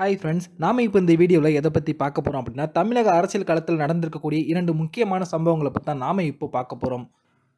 Hi friends நாம இப்போ இந்த வீடியோவில் எதை பற்றி பார்க்க போகிறோம் அப்படின்னா தமிழக அரசியல் களத்தில் நடந்திருக்கக்கூடிய இரண்டு முக்கியமான சம்பவங்களை பற்றி தான் நாம இப்போ பார்க்க போகிறோம்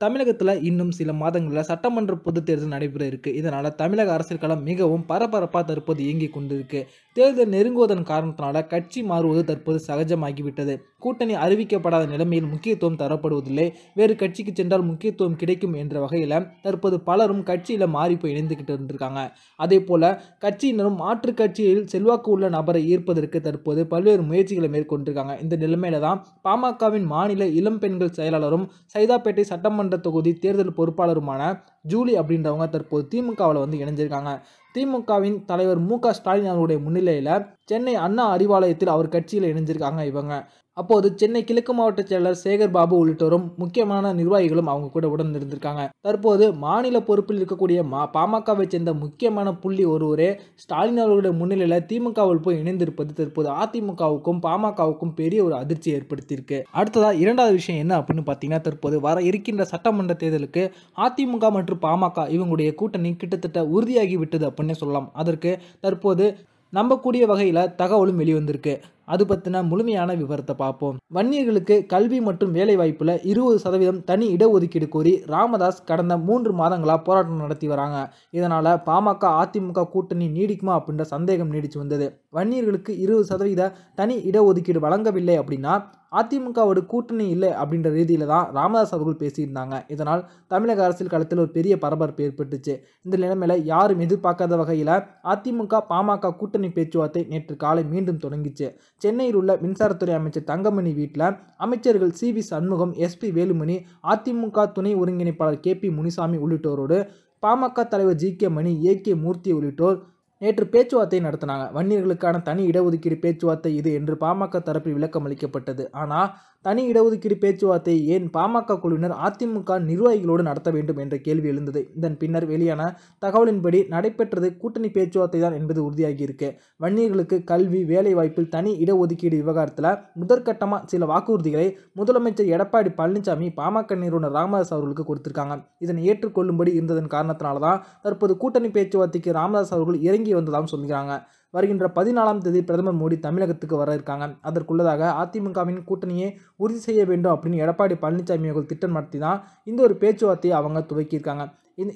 தமிழகத்தில் இன்னும் சில மாதங்களில் சட்டமன்ற பொதுத் தேர்தல் நடைபெற இருக்குது இதனால் தமிழக அரசியல் களம் மிகவும் பரபரப்பாக தற்போது இயங்கி கொண்டிருக்கு. தேர்தல் நெருங்குவதன் காரணத்தினால கட்சி மாறுவது தற்போது சகஜமாகிவிட்டது. கூட்டணி அறிவிக்கப்படாத நிலைமையில் முக்கியத்துவம் தரப்படுவதில்லை. வேறு கட்சிக்கு சென்றால் முக்கியத்துவம் கிடைக்கும் என்ற வகையில் தற்போது பலரும் கட்சியில் மாறி போய் இணைந்துக்கிட்டு இருந்திருக்காங்க. அதே போல் கட்சியினரும் மாற்று கட்சியில் செல்வாக்கு உள்ள நபரை ஈர்ப்பதற்கு தற்போது பல்வேறு முயற்சிகளை மேற்கொண்டிருக்காங்க. இந்த நிலைமையில தான் பாமகவின் மாநில இளம் பெண்கள் செயலாளரும் சைதாப்பேட்டை சட்டமன்ற தொகுதி தேர்தல் பொறுப்பாளருமான ஜூலி அப்படின்றவங்க தற்போது திமுகவில் வந்து இணைஞ்சிருக்காங்க. திமுகவின் தலைவர் மு க ஸ்டாலின் அவருடைய முன்னிலையில் சென்னை அண்ணா அறிவாலயத்தில் அவர் கட்சியில் இணைஞ்சிருக்காங்க இவங்க. அப்போது சென்னை கிழக்கு மாவட்ட செயலர் சேகர் பாபு உள்ளிட்டோரும் முக்கியமான நிர்வாகிகளும் அவங்க கூட உடன் இருந்திருக்காங்க தற்போது மாநில பொறுப்பில் இருக்கக்கூடிய மா பாமகவை சேர்ந்த முக்கியமான புள்ளி ஒருவரே ஸ்டாலின் அவர்களுடைய முன்னிலையில் திமுகவில் போய் இணைந்திருப்பது தற்போது அதிமுகவுக்கும் பாமகவுக்கும் பெரிய ஒரு அதிர்ச்சி ஏற்படுத்தியிருக்கு. அடுத்ததாக இரண்டாவது விஷயம் என்ன அப்படின்னு பார்த்தீங்கன்னா தற்போது வர இருக்கின்ற சட்டமன்ற தேர்தலுக்கு அதிமுக மற்றும் பாமக இவங்களுடைய கூட்டணி கிட்டத்தட்ட உறுதியாகி விட்டது அப்படின்னே சொல்லலாம். அதற்கு தற்போது நம்பக்கூடிய வகையில் தகவலும் வெளிவந்திருக்கு. அது பற்றின முழுமையான விவரத்தை பார்ப்போம். வன்னியர்களுக்கு கல்வி மற்றும் வேலை வாய்ப்பில் இருபது சதவீதம் தனி இடஒதுக்கீடு கோரி ராமதாஸ் கடந்த மூன்று மாதங்களாக போராட்டம் நடத்தி வராங்க. இதனால் பாமக அதிமுக கூட்டணி நீடிக்குமா அப்படின்ற சந்தேகம் நீடிச்சு வந்தது. வன்னியர்களுக்கு இருபது சதவீத தனி இடஒதுக்கீடு வழங்கவில்லை அப்படின்னா அதிமுகவோட கூட்டணி இல்லை அப்படின்ற ரீதியில் தான் ராமதாஸ் அவர்கள் பேசியிருந்தாங்க. இதனால் தமிழக அரசியல் களத்தில் ஒரு பெரிய பரபரப்பு ஏற்பட்டுச்சு. இந்த நிலைமையில் யாரும் எதிர்பார்க்காத வகையில் அதிமுக பாமக கூட்டணி பேச்சுவார்த்தை நேற்று காலை மீண்டும் தொடங்கிச்சு. சென்னையில் உள்ள மின்சாரத்துறை அமைச்சர் தங்கமணி வீட்டில் அமைச்சர்கள் C V Shanmugam SP Velumani AIADMK துணை ஒருங்கிணைப்பாளர் கே பி முனிசாமி உள்ளிட்டோரோடு பாமக தலைவர் G K Mani A K Moorthy உள்ளிட்டோர் நேற்று பேச்சுவார்த்தை நடத்தினாங்க. வன்னியர்களுக்கான தனி இடஒதுக்கீடு பேச்சுவார்த்தை இது என்று பாமக தரப்பில் விளக்கம் அளிக்கப்பட்டது. ஆனால் தனி இடஒதுக்கீடு பேச்சுவார்த்தை ஏன் பாமக குழுவினர் அதிமுக நிர்வாகிகளோடு நடத்த வேண்டும் என்ற கேள்வி எழுந்தது. இதன் பின்னர் வெளியான தகவலின்படி நடைபெற்றது கூட்டணி பேச்சுவார்த்தை தான் என்பது உறுதியாகியிருக்கு. வன்னியர்களுக்கு கல்வி வேலைவாய்ப்பில் தனி இடஒதுக்கீடு விவகாரத்தில் முதற்கட்டமாக சில வாக்குறுதிகளை முதலமைச்சர் எடப்பாடி பழனிசாமி பாமக நிறுவனர் ராமதாஸ் அவர்களுக்கு கொடுத்திருக்காங்க. இதனை ஏற்றுக்கொள்ளும்படி இருந்ததன் காரணத்தினால்தான் தற்போது கூட்டணி பேச்சுவார்த்தைக்கு ராமதாஸ் அவர்கள் இறங்கி வந்ததாகவும் சொல்கிறாங்க. வருகின்ற பதினாலாம் தேதி பிரதமர் மோடி தமிழகத்துக்கு வர இருக்காங்க. அதற்குள்ளதாக அதிமுகவின் கூட்டணியை உறுதி செய்ய வேண்டும் அப்படின்னு எடப்பாடி பழனிசாமி அவர்கள் திட்டம் நடத்தி தான் இந்த ஒரு பேச்சுவார்த்தையை அவங்க துவக்கியிருக்காங்க.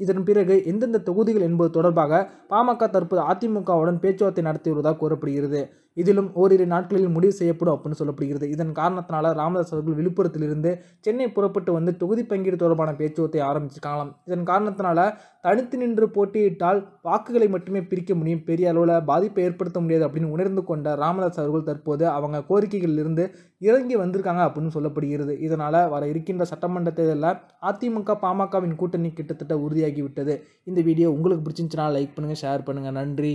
இதன் பிறகு எந்தெந்த தொகுதிகள் என்பது தொடர்பாக பாமக தற்போது அதிமுகவுடன் பேச்சுவார்த்தை நடத்தி வருவதாக கூறப்படுகிறது. இதிலும் ஓரிரு நாட்களில் முடிவு செய்யப்படும் அப்படின்னு சொல்லப்படுகிறது. இதன் காரணத்தினால ராமதாஸ் அவர்கள் விழுப்புரத்திலிருந்து சென்னை புறப்பட்டு வந்து தொகுதி பங்கீடு தொடர்பான பேச்சுவார்த்தை ஆரம்பிச்சிருக்காங்களாம். இதன் காரணத்தினால தனித்து நின்று போட்டியிட்டால் வாக்குகளை மட்டுமே பிரிக்க முடியும். பெரிய அளவில் பாதிப்பை ஏற்படுத்த முடியாது அப்படின்னு உணர்ந்து கொண்ட ராமதாஸ் அவர்கள் தற்போது அவங்க கோரிக்கைகளிலிருந்து இறங்கி வந்திருக்காங்க அப்படின்னு சொல்லப்படுகிறது. இதனால் வர இருக்கின்ற சட்டமன்ற தேர்தலில் அதிமுக பாமகவின் கூட்டணி கிட்டத்தட்ட உறுதியாகிவிட்டது. இந்த வீடியோ உங்களுக்கு பிடிச்சிருந்துச்சுன்னா லைக் பண்ணுங்கள் ஷேர் பண்ணுங்கள் நன்றி.